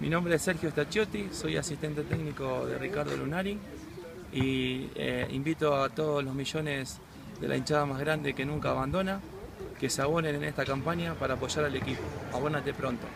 Mi nombre es Sergio Stachiotti, soy asistente técnico de Ricardo Lunari y eh, invito a todos los millones de la hinchada más grande que nunca abandona que se abonen en esta campaña para apoyar al equipo. Abónate pronto.